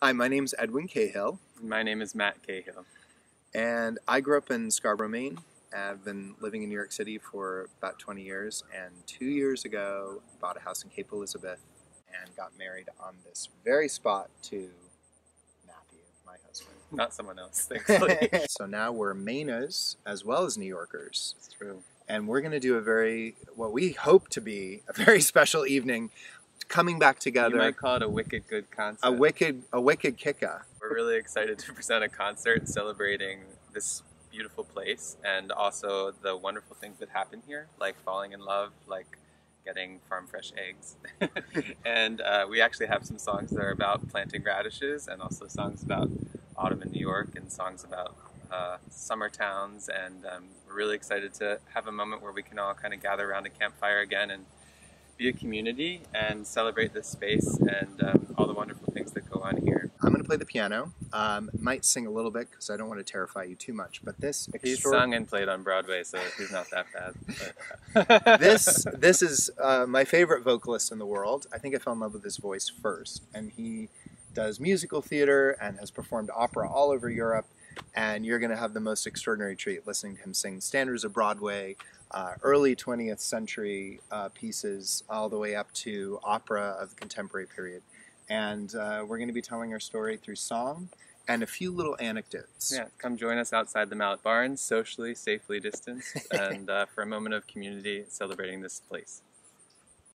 Hi, my name is Edwin Cahill, My name is Matt Cahill. and I grew up in Scarborough, Maine. I've been living in New York City for about 20 years, and two years ago, bought a house in Cape Elizabeth and got married on this very spot to Matthew, my husband. Not someone else, thankfully. so now we're Mainers as well as New Yorkers, it's true. and we're going to do a very, what we hope to be a very special evening, coming back together. You might call it a wicked good concert. A wicked, a wicked kicker. We're really excited to present a concert celebrating this beautiful place and also the wonderful things that happen here, like falling in love, like getting farm fresh eggs. and uh, we actually have some songs that are about planting radishes and also songs about autumn in New York and songs about uh, summer towns. And um, we're really excited to have a moment where we can all kind of gather around a campfire again and be a community and celebrate this space and um, all the wonderful things that go on here. I'm going to play the piano. Um, might sing a little bit because I don't want to terrify you too much. But this He's sung and played on Broadway, so he's not that bad. but- this this is uh, my favorite vocalist in the world. I think I fell in love with his voice first, and he does musical theater and has performed opera all over Europe. And you're going to have the most extraordinary treat listening to him sing standards of Broadway, uh, early 20th century uh, pieces, all the way up to opera of the contemporary period. And uh, we're going to be telling our story through song and a few little anecdotes. yeah, come join us outside the Mallet Barns, socially, safely distanced, and uh, for a moment of community celebrating this place.